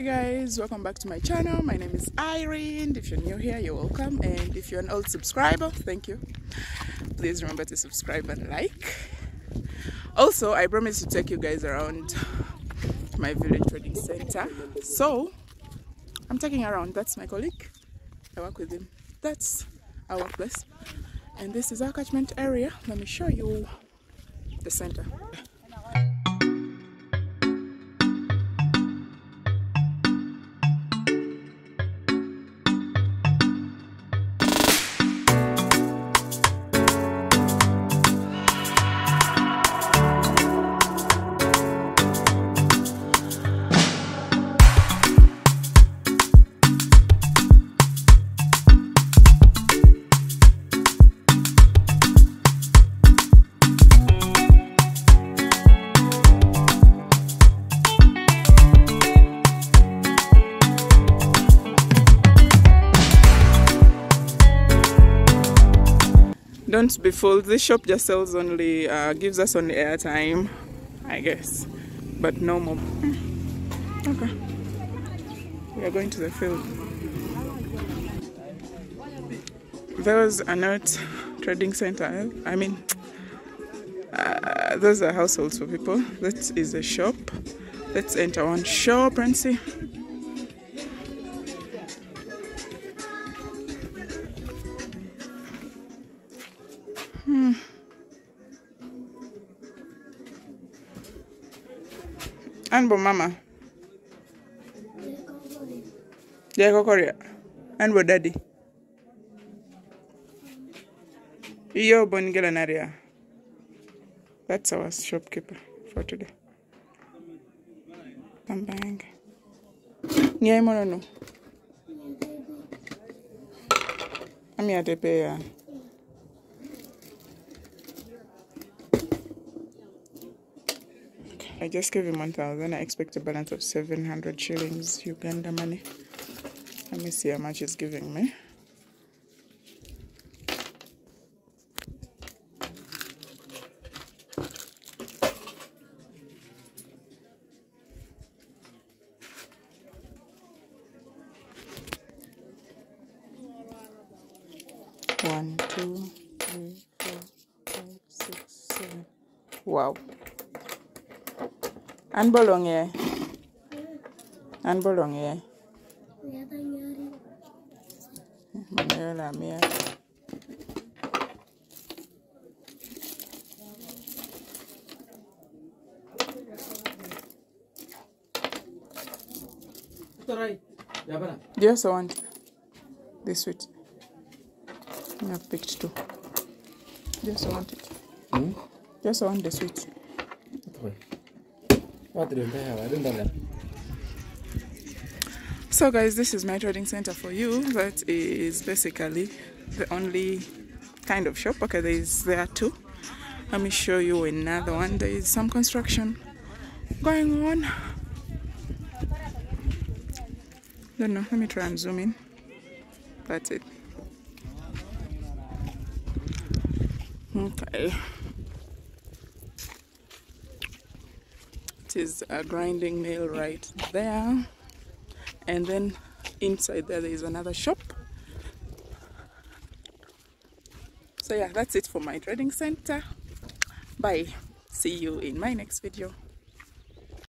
Hey guys, welcome back to my channel. My name is Irene. If you're new here, you're welcome. And if you're an old subscriber, thank you. Please remember to subscribe and like. Also, I promise to take you guys around my village trading center. So, I'm taking around. That's my colleague. I work with him. That's our workplace. And this is our catchment area. Let me show you the center. Don't be fooled. This shop just sells only, uh, gives us only airtime, I guess, but no more. Okay, we are going to the field. Those are not trading center. I mean, uh, those are households for people. That is a shop. Let's enter one shop and see. Hmm. An mama. Ya, yeah, go ya, Korea. And daddy. Iyo bon gelanaria. That's our shopkeeper for today. Pambang. Nyai mono no. Ami adebe ya. Uh, I just gave him 1000. I expect a balance of 700 shillings Uganda money. Let me see how much he's giving me. One, two, three, four, five, six, seven. Wow. An bolong ye. An bolong ye. Manyo la mia. Just want this sweet. I have picked two. Just want it. Hmm? Just want the sweet. Thôi. So guys, this is my trading center for you. That is basically the only kind of shop. Okay, there is there too. Let me show you another one. There is some construction going on. Don't know. Let me try and zoom in. That's it. Okay. Is a grinding mill right there. And then inside there there is another shop. So yeah that's it for my trading center. Bye. See you in my next video